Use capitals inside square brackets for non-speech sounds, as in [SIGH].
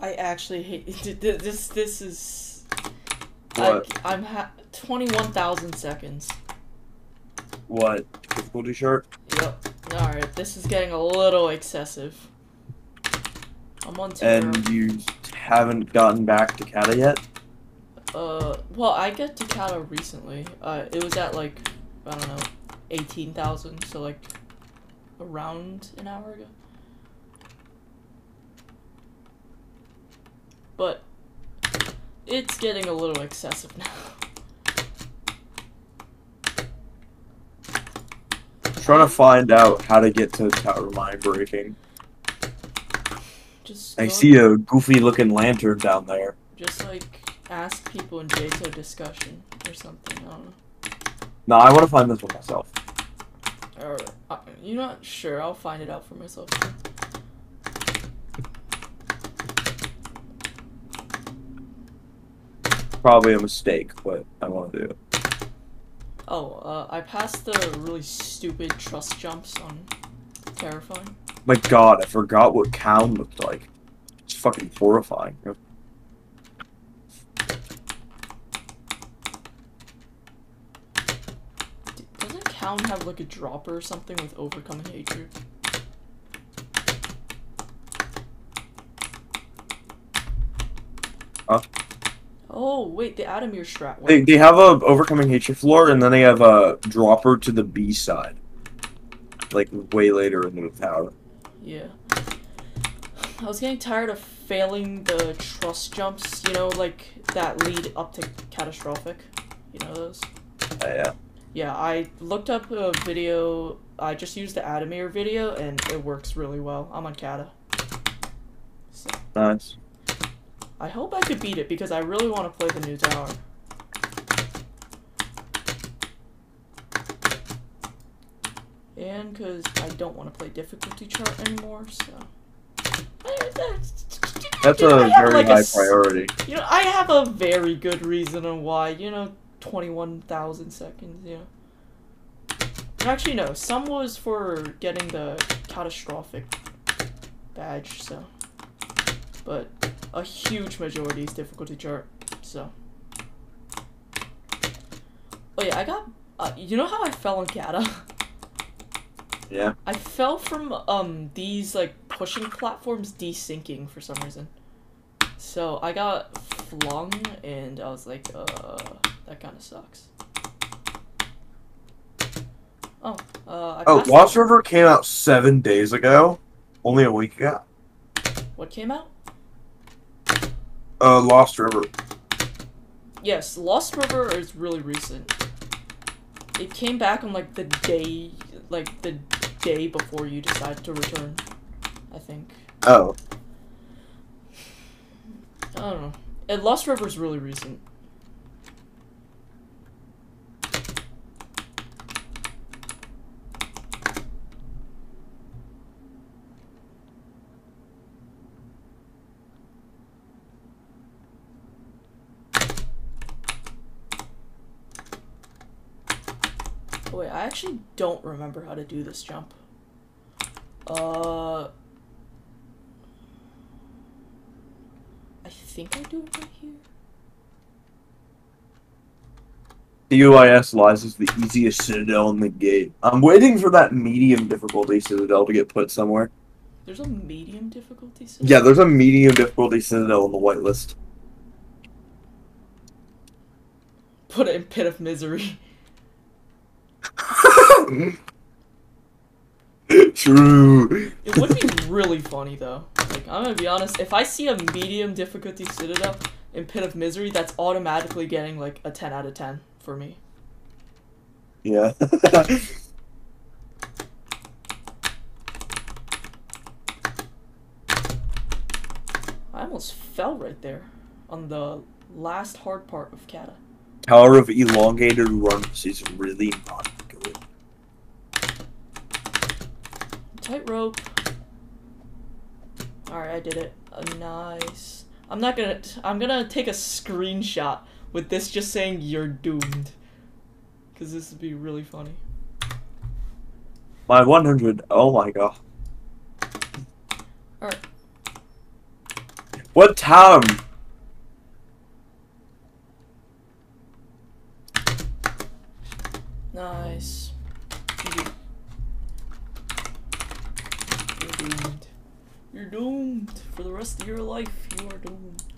I actually hate [LAUGHS] this. This is. What? I, I'm ha- twenty-one thousand seconds. What? Difficulty chart? Yep. All right. This is getting a little excessive. I'm on zero. And you haven't gotten back to Kata yet? Uh, well, I got to Kata recently. Uh, it was at like, I don't know, 18,000, so like around an hour ago. But it's getting a little excessive now. trying to find out how to get to tower mine breaking. Just I see a goofy looking lantern down there. Just like ask people in JSO discussion or something. I don't know. No, I want to find this one myself. Or uh, you're not sure? I'll find it out for myself. Probably a mistake, but I want to do it. Oh, uh, I passed the really stupid trust jumps on Terrifying. My god, I forgot what Cown looked like. It's fucking horrifying. Doesn't have like a dropper or something with overcoming hatred? Huh? Oh wait, the Adamir strat. They, they have a overcoming hatred floor, and then they have a dropper to the B side. Like way later in the tower. Yeah. I was getting tired of failing the trust jumps, you know, like that lead up to catastrophic. You know those? Uh, yeah. Yeah, I looked up a video. I just used the Adamir video, and it works really well. I'm on Kata. So, Nice. I hope I could beat it because I really want to play the new tower. And because I don't want to play difficulty chart anymore, so. That's You know, I a very like, high s- priority. You know, I have a very good reason on why. You know, twenty-one thousand seconds. yeah. Actually, no. Some was for getting the catastrophic badge. So, but a huge majority is difficulty chart. So. Oh yeah, I got. Uh, you know how I fell on Kata? Yeah. I fell from um these like pushing platforms desyncing for some reason. So I got flung and I was like, uh that kinda sucks. Oh, uh I Oh, Lost River came out seven days ago. Only a week ago. what came out? Uh, Lost River. Yes, Lost River is really recent. It came back on like the day like the day before you decided to return. I think. Oh. I don't know. And Lost River is really recent. Oh, wait, I actually don't remember how to do this jump. Uh. I think I do it right here. The UIS lies is the easiest citadel in the game. I'm waiting for that medium difficulty citadel to get put somewhere. There's a medium difficulty system. Yeah, there's a medium difficulty citadel on the whitelist. Put it in pit of misery. [LAUGHS] [LAUGHS] True. It would be really funny though. Like I'm gonna be honest, if I see a medium difficulty citadel in pit of misery, that's automatically getting like a 10 out of 10 for me. Yeah. [LAUGHS] I almost fell right there on the last hard part of Kata. Tower of elongated runs is really not Tightrope. Alright, I did it. Uh, nice. I'm not gonna- I'm gonna take a screenshot with this just saying you're doomed. Cause this would be really funny. My 100- oh my god. Alright. What time? Nice. GG. You're doomed for the rest of your life. You are doomed.